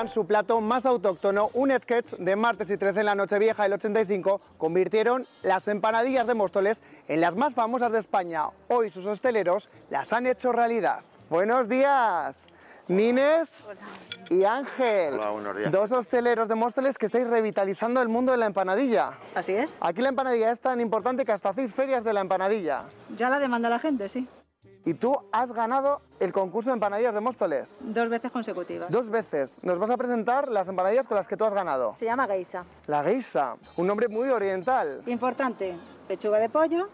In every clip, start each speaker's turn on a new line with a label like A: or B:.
A: eran su plato más autóctono. Un sketch de martes y 13 en la Nochevieja del 85 convirtieron las empanadillas de Móstoles en las más famosas de España. Hoy sus hosteleros las han hecho realidad. Buenos días, Nines y Ángel.
B: Hola, buenos días.
A: Dos hosteleros de Móstoles que estáis revitalizando el mundo de la empanadilla.
C: Así es.
A: Aquí la empanadilla es tan importante que hasta hacéis ferias de la empanadilla.
C: Ya la demanda la gente, sí.
A: Y tú has ganado el concurso de empanadillas de Móstoles.
C: Dos veces consecutivas.
A: Dos veces. Nos vas a presentar las empanadillas con las que tú has ganado.
C: Se llama geisa.
A: La geisa, un nombre muy oriental.
C: Importante, pechuga de pollo,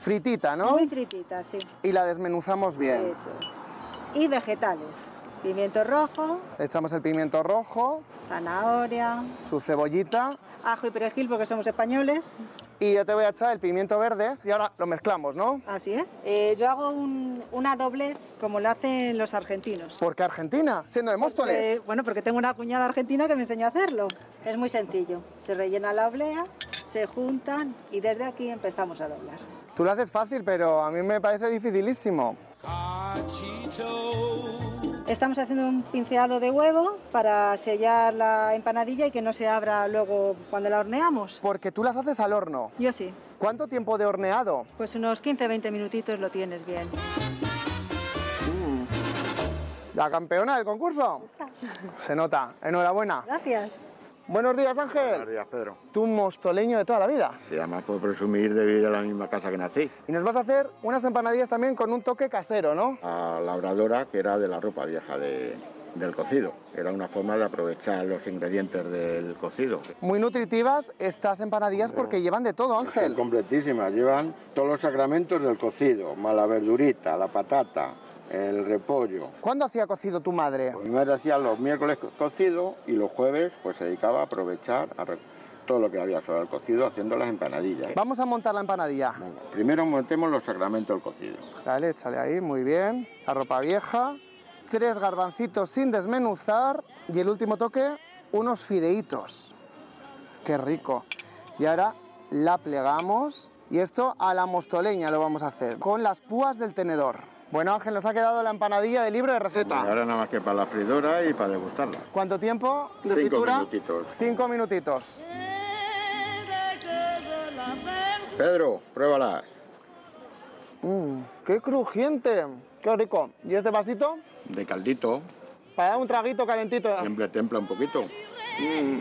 A: Fritita, ¿no?
C: muy fritita, sí.
A: Y la desmenuzamos bien.
C: Eso es. Y vegetales. Pimiento rojo,
A: Echamos el pimiento rojo,
C: zanahoria,
A: su cebollita
C: ajo y perejil porque somos españoles.
A: y yo te voy a echar el pimiento verde y ahora lo mezclamos, ¿no?
C: Así es. Eh, yo hago un- una doblez como lo hacen los argentinos.
A: Porque Argentina, siendo de Móstoles.
C: Eh, bueno, porque tengo una cuñada argentina que me enseñó a hacerlo. Es muy sencillo. Se rellena la oblea, se juntan y desde aquí empezamos a doblar.
A: Tú lo haces fácil, pero a mí me parece dificilísimo.
C: Estamos haciendo un pincelado de huevo para sellar la empanadilla y que no se abra luego cuando la horneamos.
A: Porque tú las haces al horno.
C: Yo sí.
A: ¿Cuánto tiempo de horneado?
C: Pues unos 15-20 minutitos lo tienes bien.
A: ¿La campeona del concurso? Se nota. Enhorabuena.
C: Gracias.
A: Buenos días,
B: Buenos
A: Ángel.
B: días, Pedro.
A: Tú un mostoleño de toda la vida.
B: Sí, además puedo presumir de vivir en la misma casa que nací.
A: Y nos vas a hacer unas empanadillas también con un toque casero, ¿no?
B: A la obradora, que era de la ropa vieja de- del cocido. Era una forma de aprovechar los ingredientes del cocido.
A: Muy nutritivas estas empanadillas porque llevan de todo,
B: Son
A: Ángel.
B: completísimas, llevan todos los sacramentos del cocido, más la verdurita, la patata, el repollo.
A: ¿Cuándo hacía cocido tu madre?
B: Mi madre hacía los miércoles co- cocido y los jueves pues se dedicaba a aprovechar a todo lo que había sobre el cocido haciendo las empanadillas.
A: Vamos a montar la empanadilla.
B: Venga, primero montemos los sacramentos del cocido.
A: Dale, échale ahí, muy bien. La ropa vieja. Tres garbancitos sin desmenuzar. Y el último toque, unos fideitos. Qué rico. Y ahora la plegamos. Y esto a la mostoleña lo vamos a hacer. Con las púas del tenedor. Bueno, Ángel, nos ha quedado la empanadilla del libro de receta.
B: ahora nada más que para la freidora y para degustarla.
A: ¿Cuánto tiempo de
B: Cinco
A: fritura?
B: minutitos.
A: Cinco minutitos.
B: Pedro, pruébalas.
A: Mmm, ¡Qué crujiente! ¡Qué rico! ¿Y este vasito?
B: De caldito,
A: Para dar un traguito calentito.
B: siempre templa un poquito.
A: Mm.